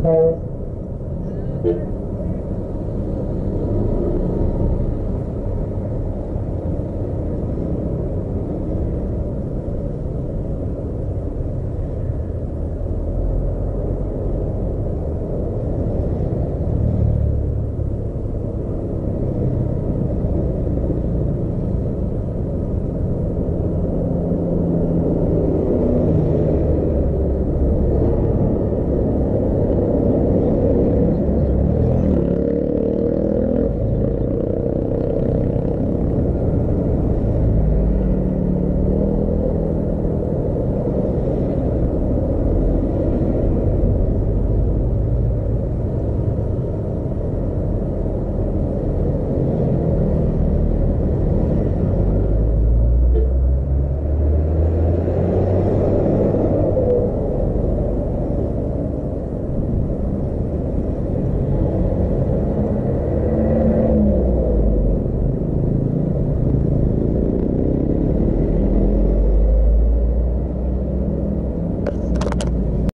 Opposed?